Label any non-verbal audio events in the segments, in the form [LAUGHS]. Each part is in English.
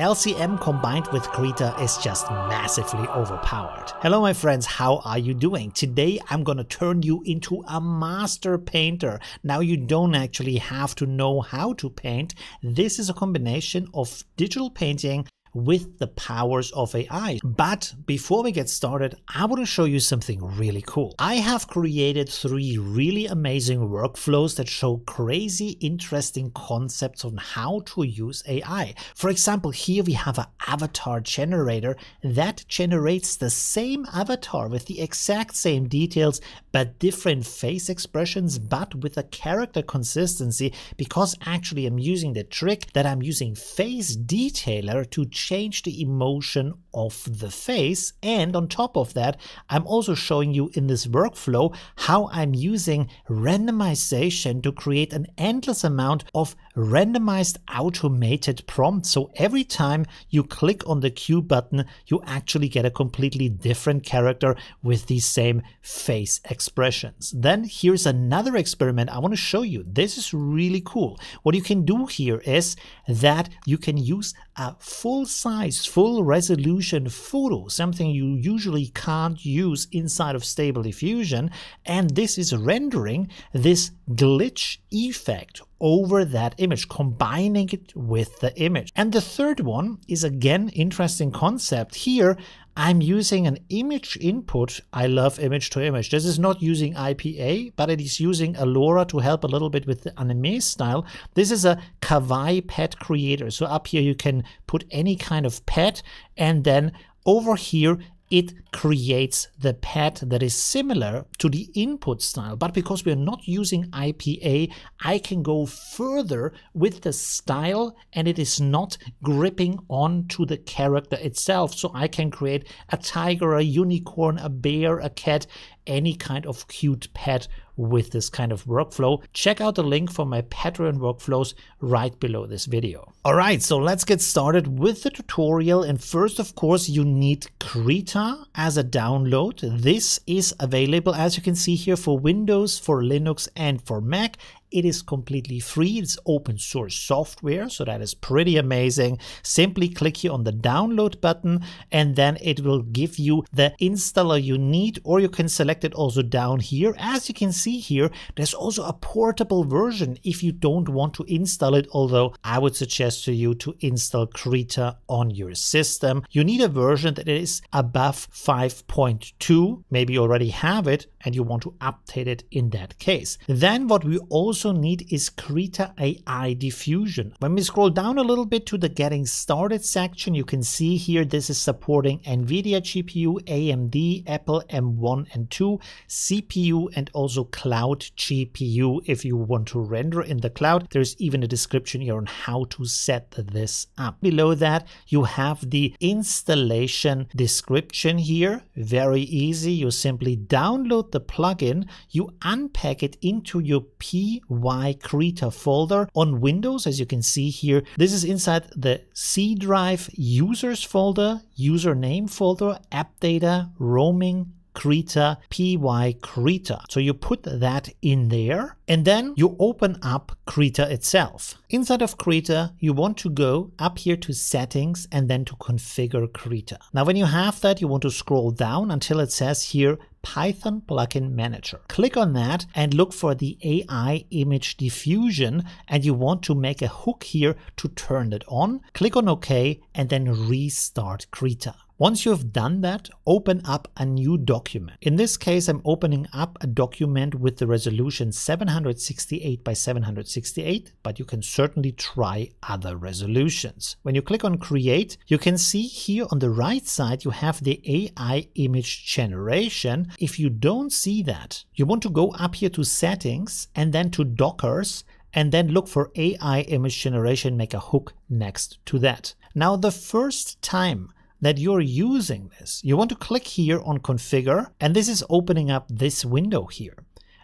LCM combined with Krita is just massively overpowered. Hello my friends, how are you doing? Today I'm gonna turn you into a master painter. Now you don't actually have to know how to paint. This is a combination of digital painting with the powers of AI. But before we get started, I want to show you something really cool. I have created three really amazing workflows that show crazy interesting concepts on how to use AI. For example, here we have an avatar generator that generates the same avatar with the exact same details but different face expressions but with a character consistency because actually I'm using the trick that I'm using face detailer to change the emotion of the face. And on top of that, I'm also showing you in this workflow how I'm using randomization to create an endless amount of randomized automated prompts. So every time you click on the Q button, you actually get a completely different character with the same face expressions. Then here's another experiment I want to show you. This is really cool. What you can do here is that you can use a full size, full resolution photo, something you usually can't use inside of Stable Diffusion. And this is rendering this glitch effect over that image, combining it with the image. And the third one is again interesting concept. Here, I'm using an image input. I love image to image. This is not using IPA, but it is using a LoRA to help a little bit with the anime style. This is a Kawaii pet creator. So up here you can put any kind of pet and then over here it creates the pad that is similar to the input style. But because we're not using IPA, I can go further with the style and it is not gripping onto the character itself. So I can create a tiger, a unicorn, a bear, a cat, any kind of cute pet with this kind of workflow. Check out the link for my Patreon workflows right below this video. All right, so let's get started with the tutorial. And first, of course, you need Krita as a download. This is available, as you can see here, for Windows, for Linux, and for Mac. It is completely free. It's open source software, so that is pretty amazing. Simply click here on the download button and then it will give you the installer you need or you can select it also down here. As you can see here, there's also a portable version if you don't want to install it, although I would suggest to you to install Krita on your system. You need a version that is above 5.2. Maybe you already have it and you want to update it in that case. Then what we also also need is Krita AI diffusion. When we scroll down a little bit to the getting started section, you can see here this is supporting NVIDIA GPU, AMD, Apple M1 and 2, CPU and also cloud GPU if you want to render in the cloud. There's even a description here on how to set this up. Below that, you have the installation description here. Very easy. You simply download the plugin, you unpack it into your P Y Krita folder on Windows, as you can see here. This is inside the C drive users folder, username folder, app data, roaming, Krita, PY Krita. So you put that in there and then you open up Krita itself. Inside of Krita, you want to go up here to settings and then to configure Krita. Now, when you have that, you want to scroll down until it says here Python Plugin Manager. Click on that and look for the AI image diffusion and you want to make a hook here to turn it on. Click on OK and then restart Krita. Once you have done that, open up a new document. In this case, I'm opening up a document with the resolution 768 by 768, but you can certainly try other resolutions. When you click on create, you can see here on the right side, you have the AI image generation. If you don't see that, you want to go up here to settings and then to Dockers and then look for AI image generation, make a hook next to that. Now, the first time that you're using this. You want to click here on configure and this is opening up this window here.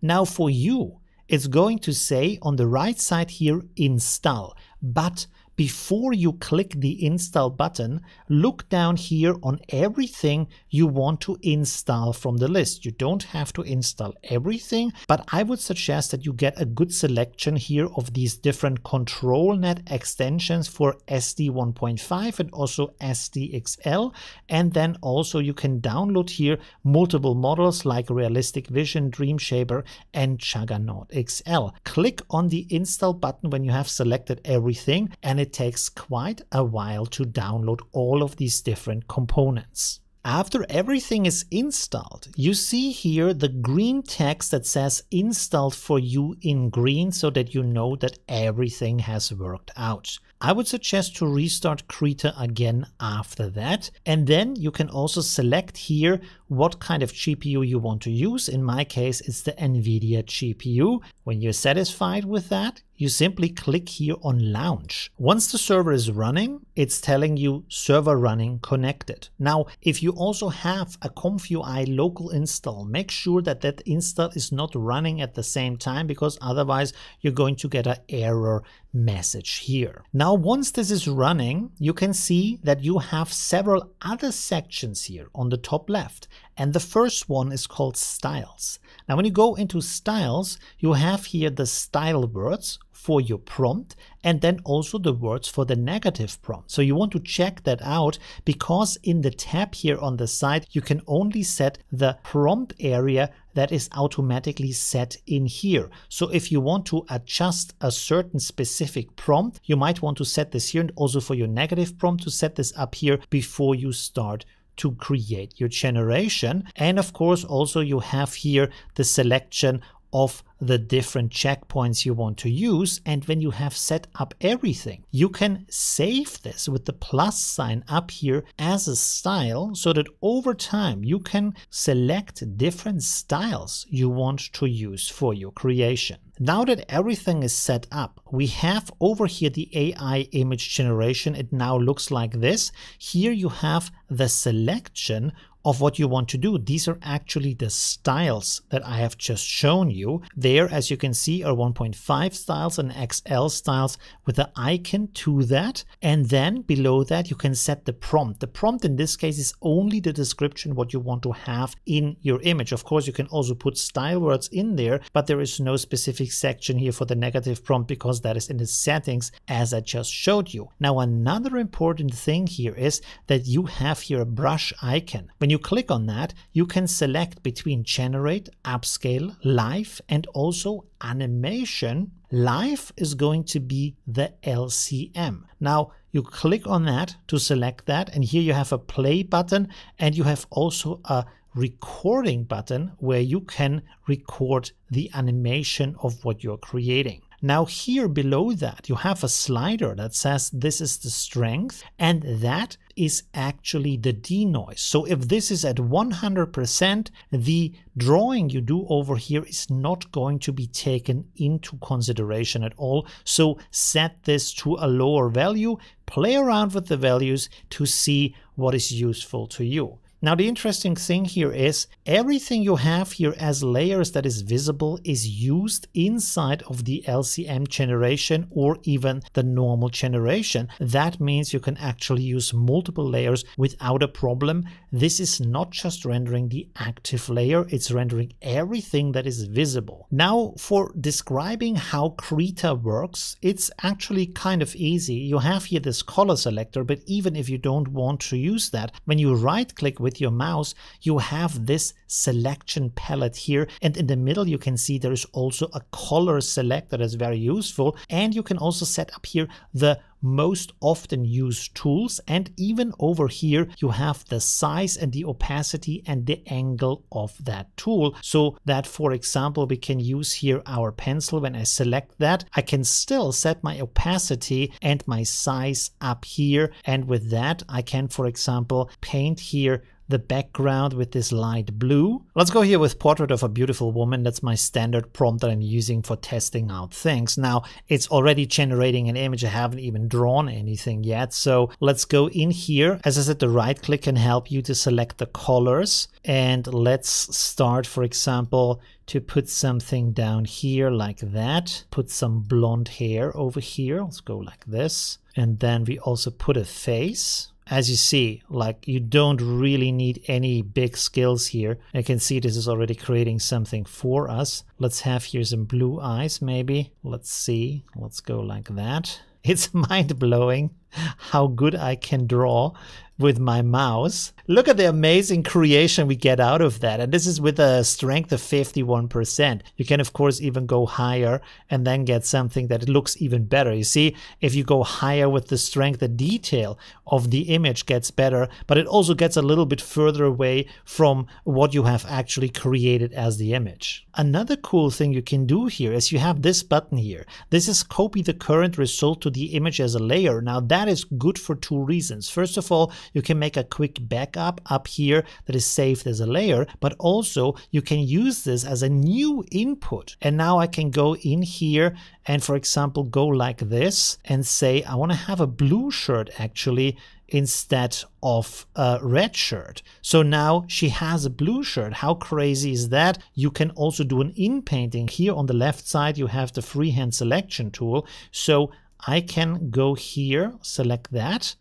Now for you, it's going to say on the right side here install, but before you click the install button, look down here on everything you want to install from the list. You don't have to install everything, but I would suggest that you get a good selection here of these different ControlNet extensions for SD 1.5 and also SDXL. And then also you can download here multiple models like Realistic Vision, Dreamshaper, and Juggernaut XL. Click on the install button when you have selected everything and it takes quite a while to download all of these different components. After everything is installed, you see here the green text that says installed for you in green so that you know that everything has worked out. I would suggest to restart Krita again after that. And then you can also select here what kind of GPU you want to use. In my case, it's the NVIDIA GPU. When you're satisfied with that, you simply click here on launch. Once the server is running, it's telling you server running connected. Now, if you also have a ComfyUI local install, make sure that that install is not running at the same time because otherwise you're going to get an error message here. Now, once this is running, you can see that you have several other sections here on the top left. And the first one is called styles. Now, when you go into styles, you have here the style words for your prompt and then also the words for the negative prompt. So you want to check that out because in the tab here on the side, you can only set the prompt area that is automatically set in here. So if you want to adjust a certain specific prompt, you might want to set this here and also for your negative prompt to set this up here before you start to create your generation. And of course, also you have here the selection of the different checkpoints you want to use. And when you have set up everything, you can save this with the plus sign up here as a style so that over time you can select different styles you want to use for your creation. Now that everything is set up, we have over here the AI image generation. It now looks like this. Here you have the selection of what you want to do. These are actually the styles that I have just shown you. There, as you can see, are 1.5 styles and XL styles with the icon to that. And then below that, you can set the prompt. The prompt in this case is only the description what you want to have in your image. Of course, you can also put style words in there, but there is no specific section here for the negative prompt because that is in the settings as I just showed you. Now, another important thing here is that you have here a brush icon. When you click on that, you can select between generate, upscale, live, and also animation. Live is going to be the LCM. Now, you click on that to select that, and here you have a play button, and you have also a recording button where you can record the animation of what you're creating. Now here below that, you have a slider that says this is the strength and that is actually the denoise. So if this is at 100%, the drawing you do over here is not going to be taken into consideration at all. So set this to a lower value, play around with the values to see what is useful to you. Now the interesting thing here is everything you have here as layers that is visible is used inside of the LCM generation or even the normal generation. That means you can actually use multiple layers without a problem. This is not just rendering the active layer, it's rendering everything that is visible. Now for describing how Krita works, it's actually kind of easy. You have here this color selector, but even if you don't want to use that, when you right click with with your mouse, you have this selection palette here. And in the middle, you can see there is also a color select that is very useful. And you can also set up here the most often used tools and even over here you have the size and the opacity and the angle of that tool so that for example we can use here our pencil when I select that I can still set my opacity and my size up here and with that I can for example paint here the background with this light blue. Let's go here with portrait of a beautiful woman. That's my standard prompt that I'm using for testing out things. Now it's already generating an image. I haven't even drawn anything yet. So let's go in here. As I said, the right click can help you to select the colors. And let's start, for example, to put something down here like that. Put some blonde hair over here. Let's go like this. And then we also put a face as you see, like you don't really need any big skills here. I can see this is already creating something for us. Let's have here some blue eyes maybe. Let's see. Let's go like that. [LAUGHS] It's mind blowing how good I can draw with my mouse. Look at the amazing creation we get out of that. And this is with a strength of 51%. You can, of course, even go higher and then get something that looks even better. You see, if you go higher with the strength, the detail of the image gets better, but it also gets a little bit further away from what you have actually created as the image. Another cool thing you can do here is you have this button here. This is copy the current result to the image as a layer. Now that is good for two reasons. First of all, you can make a quick backup up here that is saved as a layer, but also you can use this as a new input. And now I can go in here and for example, go like this and say, I want to have a blue shirt actually instead of a red shirt. So now she has a blue shirt. How crazy is that? You can also do an in painting. Here on the left side, you have the freehand selection tool. So I can go here, select that,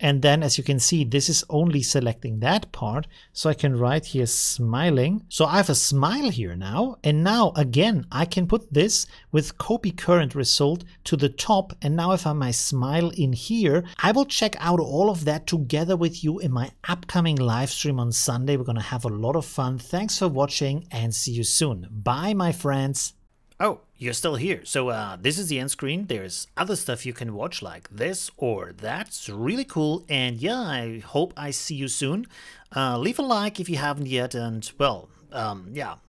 and then as you can see, this is only selecting that part. So I can write here smiling. So I have a smile here now. And now again, I can put this with copy current result to the top. And now if I have my smile in here, I will check out all of that together with you in my upcoming live stream on Sunday. We're going to have a lot of fun. Thanks for watching and see you soon. Bye, my friends. Oh, you're still here. So uh, this is the end screen. There's other stuff you can watch like this or that's really cool. And yeah, I hope I see you soon. Uh, leave a like if you haven't yet. And well, um, yeah,